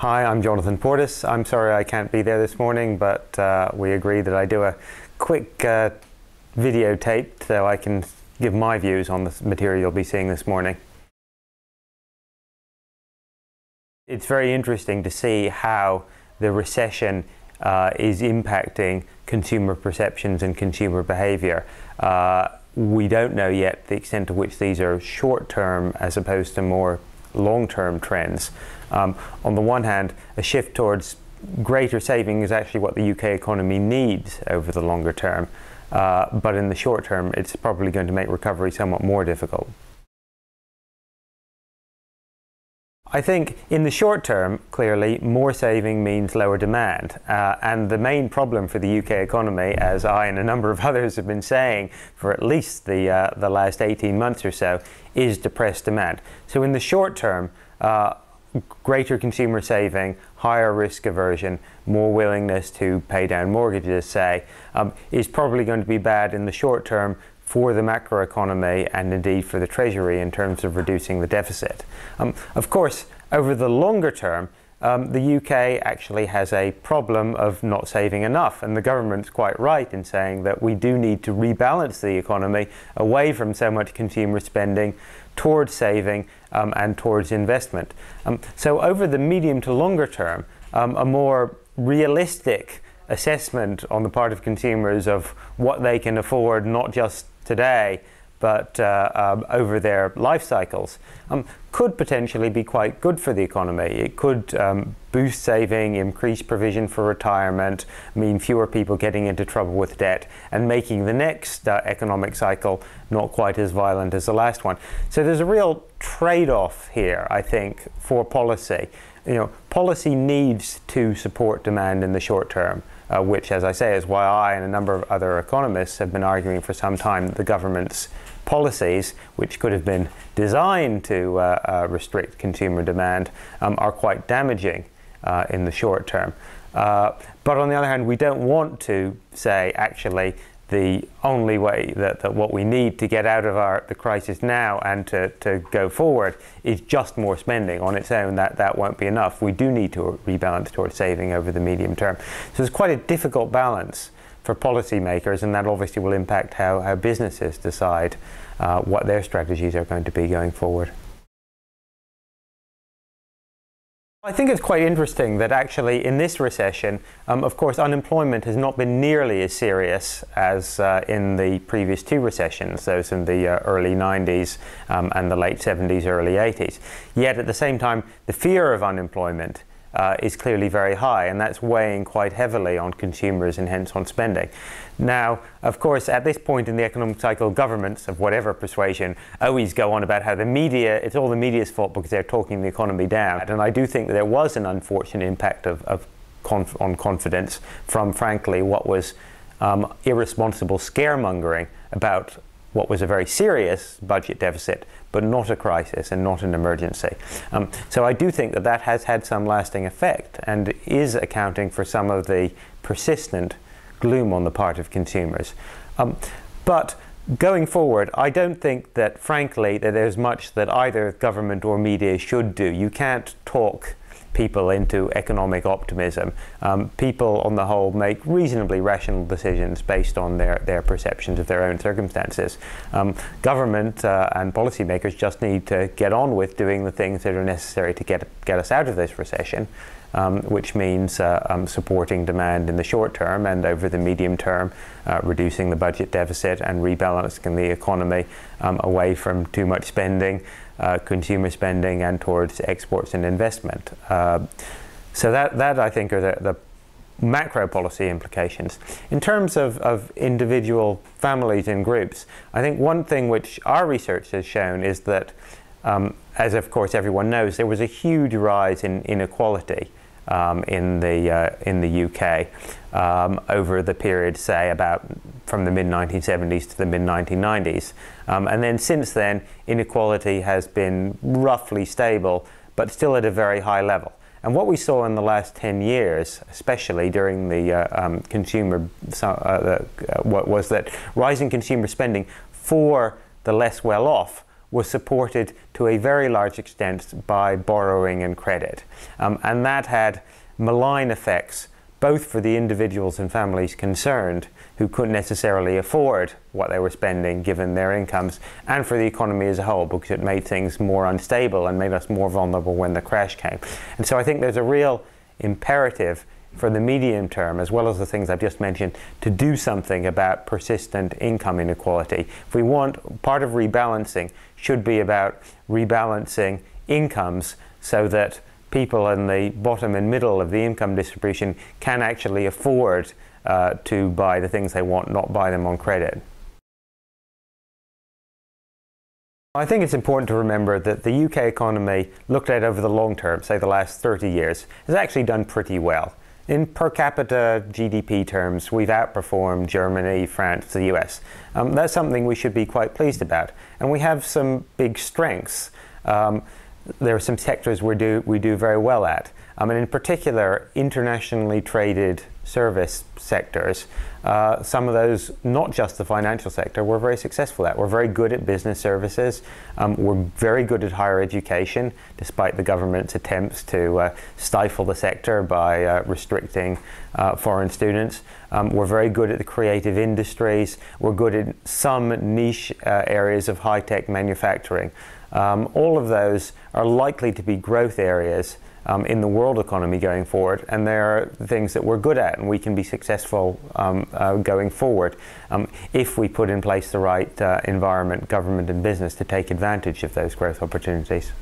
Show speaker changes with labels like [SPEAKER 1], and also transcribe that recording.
[SPEAKER 1] Hi, I'm Jonathan Portes. I'm sorry I can't be there this morning, but uh, we agreed that I do a quick uh, videotape so I can give my views on the material you'll be seeing this morning. It's very interesting to see how the recession uh, is impacting consumer perceptions and consumer behavior. Uh, we don't know yet the extent to which these are short term as opposed to more long term trends. Um, on the one hand, a shift towards greater saving is actually what the UK economy needs over the longer term. Uh, but in the short term, it's probably going to make recovery somewhat more difficult. I think in the short term, clearly, more saving means lower demand. Uh, and the main problem for the UK economy, as I and a number of others have been saying for at least the, uh, the last 18 months or so, is depressed demand. So in the short term, uh, greater consumer saving, higher risk aversion, more willingness to pay down mortgages, say, um, is probably going to be bad in the short term for the macroeconomy and indeed for the Treasury in terms of reducing the deficit. Um, of course, over the longer term, um, the UK actually has a problem of not saving enough, and the government's quite right in saying that we do need to rebalance the economy away from so much consumer spending towards saving um, and towards investment. Um, so, over the medium to longer term, um, a more realistic assessment on the part of consumers of what they can afford, not just today, but uh, um, over their life cycles, um, could potentially be quite good for the economy. It could um, boost saving, increase provision for retirement, mean fewer people getting into trouble with debt, and making the next uh, economic cycle not quite as violent as the last one. So there's a real trade off here, I think, for policy. You know, policy needs to support demand in the short term uh, which, as I say, is why I and a number of other economists have been arguing for some time that the government's policies, which could have been designed to uh, uh, restrict consumer demand, um, are quite damaging uh, in the short term. Uh, but on the other hand, we don't want to say, actually, the only way that, that what we need to get out of our, the crisis now and to, to go forward is just more spending on its own. That, that won't be enough. We do need to rebalance towards saving over the medium term. So it's quite a difficult balance for policymakers, and that obviously will impact how, how businesses decide uh, what their strategies are going to be going forward. I think it's quite interesting that actually in this recession, um, of course, unemployment has not been nearly as serious as uh, in the previous two recessions, those in the uh, early 90s um, and the late 70s, early 80s. Yet at the same time, the fear of unemployment uh, is clearly very high, and that's weighing quite heavily on consumers and hence on spending. Now, of course, at this point in the economic cycle, governments of whatever persuasion always go on about how the media, it's all the media's fault because they're talking the economy down. And I do think that there was an unfortunate impact of, of conf- on confidence from, frankly, what was um, irresponsible scaremongering about what was a very serious budget deficit, but not a crisis and not an emergency. Um, so I do think that that has had some lasting effect and is accounting for some of the persistent gloom on the part of consumers. Um, but going forward, I don't think that, frankly, that there's much that either government or media should do. You can't talk people into economic optimism. Um, people, on the whole, make reasonably rational decisions based on their, their perceptions of their own circumstances. Um, government uh, and policymakers just need to get on with doing the things that are necessary to get, get us out of this recession. Um, which means uh, um, supporting demand in the short term and over the medium term, uh, reducing the budget deficit and rebalancing the economy um, away from too much spending uh, consumer spending and towards exports and investment. Uh, so that, that I think are the, the, macro policy implications. In terms of, of individual families and groups, I think one thing which our research has shown is that, um, as of course everyone knows, there was a huge rise in inequality um, in the uh, in the UK um, over the period, say about from the mid 1970s to the mid 1990s, um, and then since then inequality has been roughly stable, but still at a very high level. And what we saw in the last 10 years, especially during the uh, um, consumer, uh, uh, what was that rising consumer spending for the less well off was supported to a very large extent by borrowing and credit. Um, and that had malign effects both for the individuals and families concerned who couldn't necessarily afford what they were spending given their incomes, and for the economy as a whole because it made things more unstable and made us more vulnerable when the crash came. And so I think there's a real imperative for the medium term, as well as the things I've just mentioned, to do something about persistent income inequality. If we want, part of rebalancing should be about rebalancing incomes so that people in the bottom and middle of the income distribution can actually afford uh, to buy the things they want, not buy them on credit. I think it's important to remember that the UK economy, looked at over the long term, say the last 30 years, has actually done pretty well. In per capita GDP terms, we've outperformed Germany, France, the US. Um, that's something we should be quite pleased about. And we have some big strengths. Um, there are some sectors we do, we do very well at. Um, and in particular, internationally traded service sectors, uh, some of those, not just the financial sector, we're very successful at. We're very good at business services. Um, we're very good at higher education, despite the government's attempts to uh, stifle the sector by uh, restricting uh, foreign students. Um, we're very good at the creative industries. We're good at some niche uh, areas of high tech manufacturing. Um, all of those are likely to be growth areas um, in the world economy going forward, and there are things that we're good at, and we can be successful um, uh, going forward um, if we put in place the right uh, environment, government, and business to take advantage of those growth opportunities.